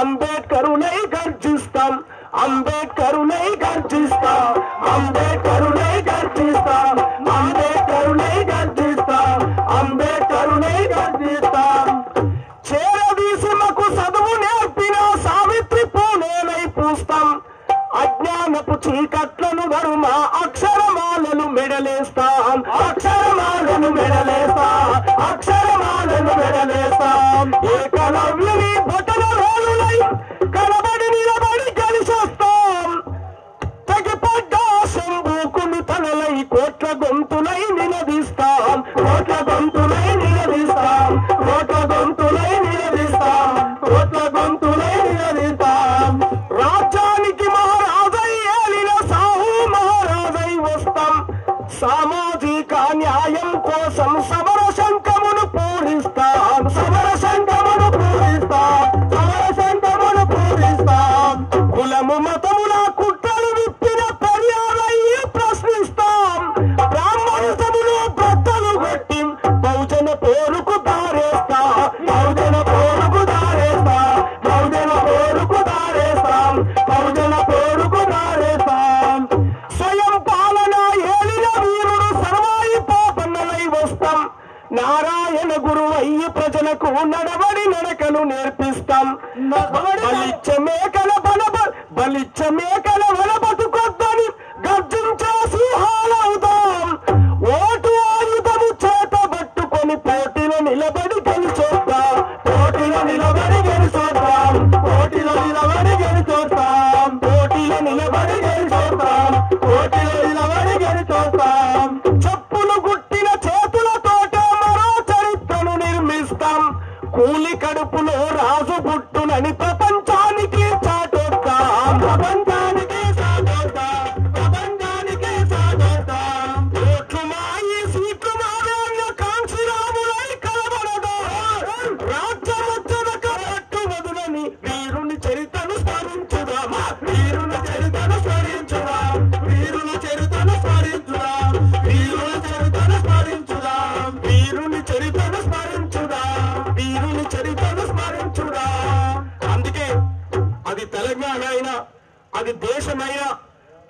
అంబేద్కరునై గర్జిస్తాం. అంబేద్కరునై గర్జిస్తాం. అంబేద్కరునై గర్జిస్తాం. అంబేద్కరునై గర్జిస్తాం. అంబేద్కరునై గర్జిస్తాం. చేరదీసిమకు చదువు నేర్పిన సావిత్రి పూనేనై పూస్తాం. అజ్ఞానపు చీకట్లను ధర్మ అక్షరమాలను మెడలేస్తాం. అక్షరమాలను మెడలేస్తాం. అక్షరమాలను మెడలేస్తాం కులము మతముల కుట్రలు విప్పిన పర్యాలయ్యి ప్రశ్నిస్తాం. బ్రాహ్మణితములు బట్టలు కొట్టి బహుజన పోరుకు దారేస్తా. బహుజన పోరుకు దారేస్తా. బహుజన పోరుకు దారేస్తాం. బహుజన పోరుకు దారేస్తాం. స్వయం పాలన ఏలిన వీరుడు సర్వాయి పాపన్నలై వస్తాం. నారాయణ గురు అయ్యి ప్రజలకు నడవడి నడకను నేర్పిస్తాం. బలిచ్చ మేకల బలిచ్చ మేకల వల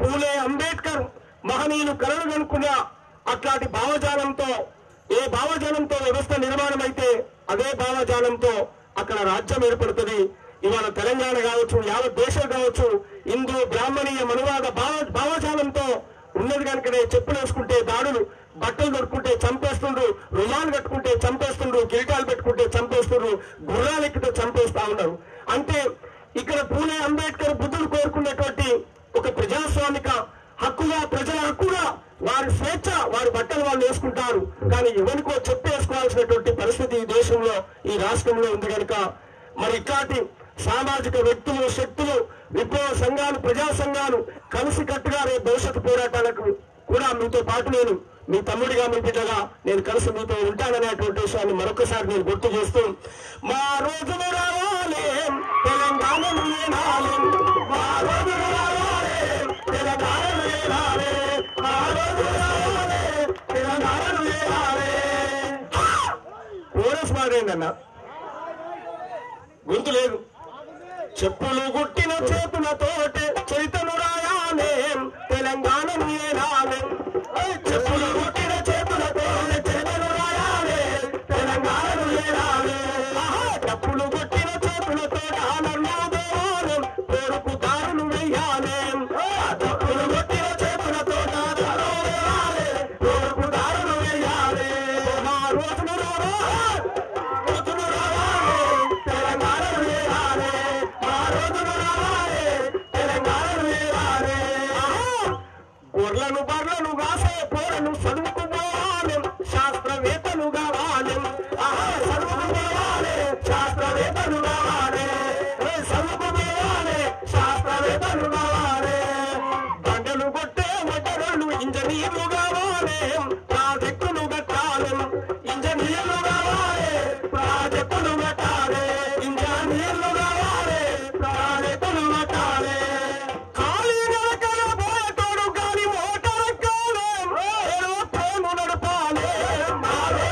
పూలే అంబేద్కర్ మహనీయులు కలలు కనుక్కున్న అట్లాంటి భావజాలంతో ఏ భావజాలంతో వ్యవస్థ నిర్మాణం అయితే అదే భావజాలంతో అక్కడ రాజ్యం ఏర్పడుతుంది. ఇవాళ తెలంగాణ కావచ్చు యావత్ దేశం కావచ్చు హిందూ బ్రాహ్మణీయ మనువాద భావ భావజాలంతో ఉన్నది కనుకనే చెప్పులు వేసుకుంటే దాడులు బట్టలు దొరుకుంటే చంపేస్తుండ్రు రుమాలు కట్టుకుంటే చంపేస్తుండ్రు కిరీటాలు పెట్టుకుంటే చంపేస్తుండ్రు గుర్రాలు ఎక్కితే చంపేస్తా ఉన్నారు. అంటే ఇక్కడ పూలే అంబేద్కర్ హక్కుగా ప్రజల హక్కుగా వారి స్వేచ్ఛ వారి బట్టలు వాళ్ళు వేసుకుంటారు. కానీ ఎవరికో చెప్పేసుకోవాల్సినటువంటి పరిస్థితి ఈ దేశంలో ఈ రాష్ట్రంలో ఉంది కనుక మరి ఇట్లాంటి సామాజిక వ్యక్తులు శక్తులు విప్లవ సంఘాలు ప్రజా సంఘాలు కలిసి కట్టుగా రేపు భవిష్యత్తు పోరాటాలకు కూడా మీతో పాటు నేను మీ తమ్ముడిగా మీ బిడ్డగా నేను కలిసి మీతో ఉంటాననేటువంటి విషయాన్ని మరొకసారి నేను గుర్తు చేస్తూ మా రోజులు రావాలి తెలంగాణ మా రోజులు రావాలి కోరస్ గుర్తు లేదు. చెప్పులు గుట్టిన చేతులతోటి చైతను రాయాలే తెలంగాణ ఏనాలే Amen.